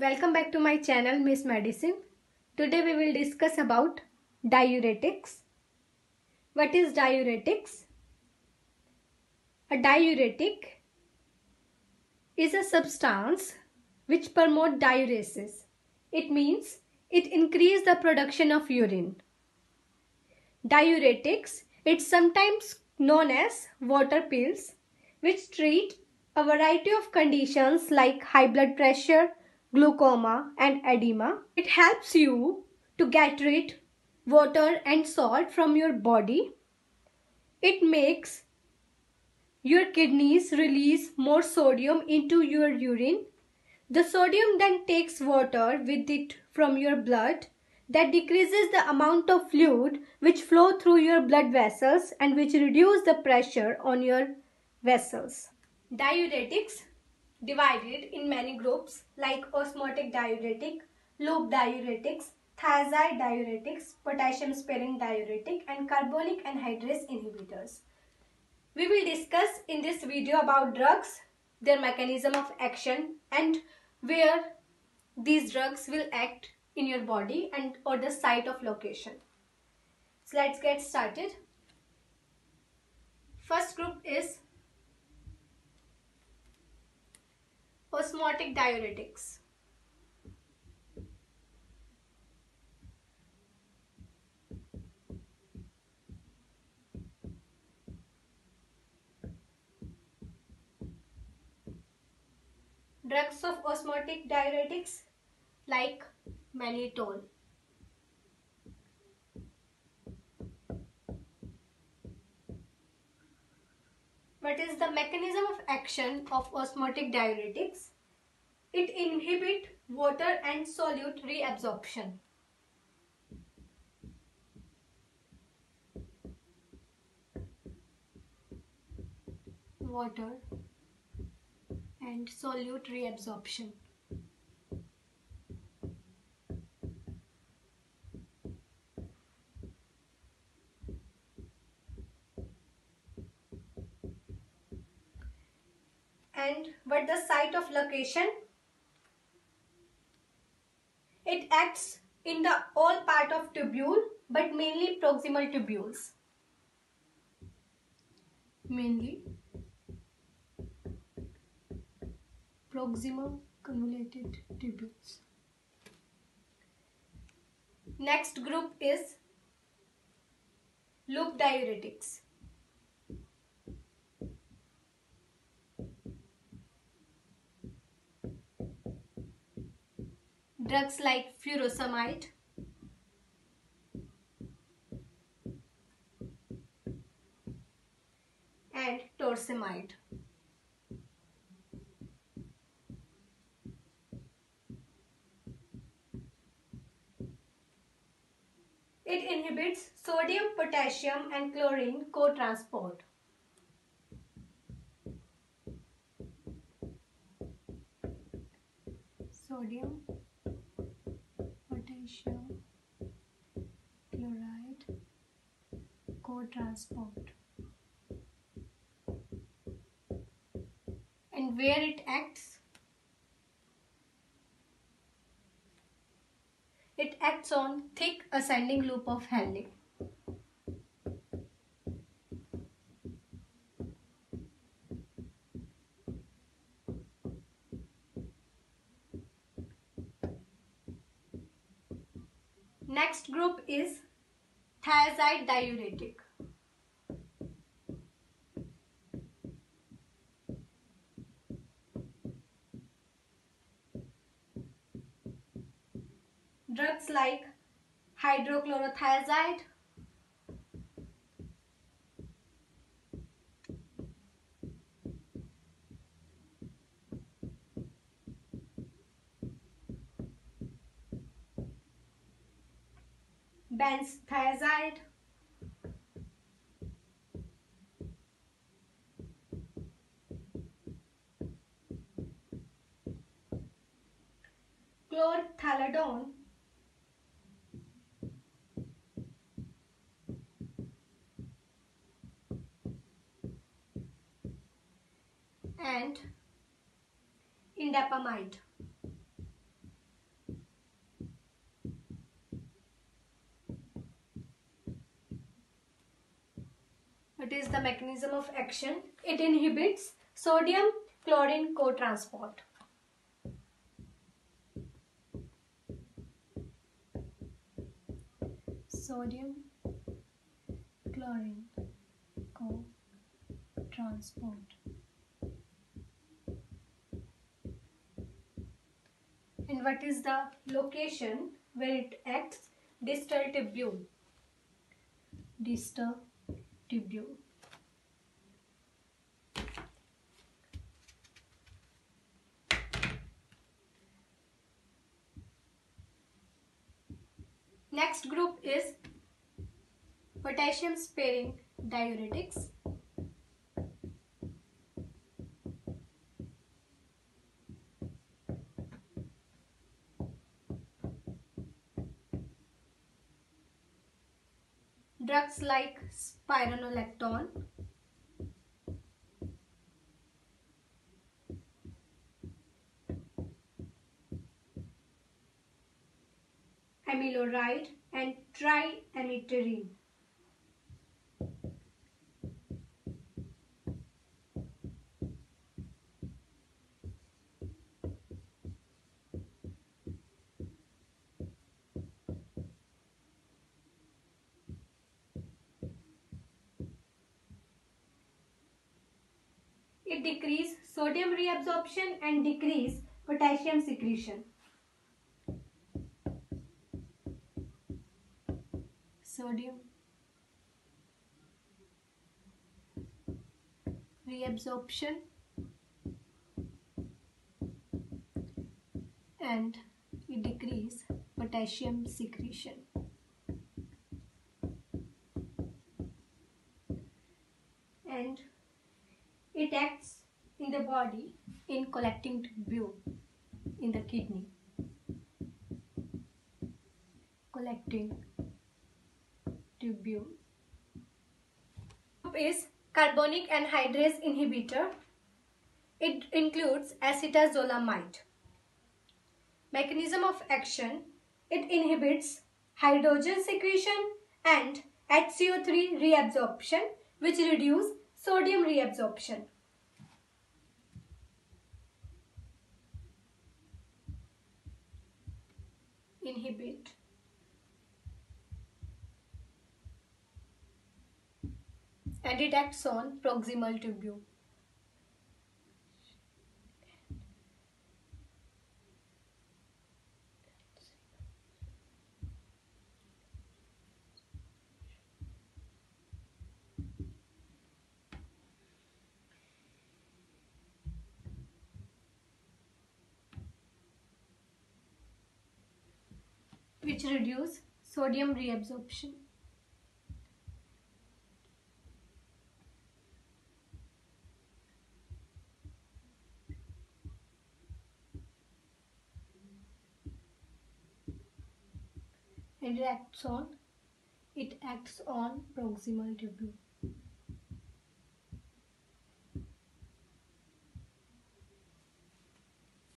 Welcome back to my channel Miss Medicine. Today we will discuss about diuretics. What is diuretics? A diuretic is a substance which promote diuresis. It means it increase the production of urine. Diuretics, it's sometimes known as water pills which treat a variety of conditions like high blood pressure, glaucoma and edema. It helps you to get rid water and salt from your body. It makes your kidneys release more sodium into your urine. The sodium then takes water with it from your blood that decreases the amount of fluid which flow through your blood vessels and which reduce the pressure on your vessels. Diuretics divided in many groups like osmotic diuretic, loop diuretics, thiazide diuretics, potassium sparing diuretic and carbonic anhydrase inhibitors. We will discuss in this video about drugs, their mechanism of action and where these drugs will act in your body and or the site of location. So let's get started. First group is osmotic diuretics. Drugs of osmotic diuretics like mannitol. What is the mechanism of action of osmotic diuretics? It inhibit water and solute reabsorption. Water and solute reabsorption. What the site of location it acts in the all part of tubule but mainly proximal tubules. Mainly proximal convoluted tubules. Next group is loop diuretics drugs like furosemide, and torsemide. It inhibits sodium, potassium and chlorine co-transport. Co-transport and where it acts? It acts on thick ascending loop of Henle. Next group is thiazide diuretic. Drugs like hydrochlorothiazide, benzthiazide, chlorthalidone, and indapamide. It is the mechanism of action. It inhibits sodium chlorine co-transport. Sodium chlorine co-transport. What is the location where it acts? Distal tubule. Distal tubule. Next group is potassium sparing diuretics. Drugs like spironolactone, amiloride and triamterene. It decrease sodium reabsorption and decrease potassium secretion. Sodium reabsorption and it decrease potassium secretion. And it acts in the body in collecting tubule in the kidney. Collecting tubule. Is carbonic anhydrase inhibitor. It includes acetazolamide. Mechanism of action. It inhibits hydrogen secretion and HCO3 reabsorption which reduce sodium reabsorption. Inhibit and it acts on proximal tubule. Which reduce sodium reabsorption. It acts on it acts on proximal tubule.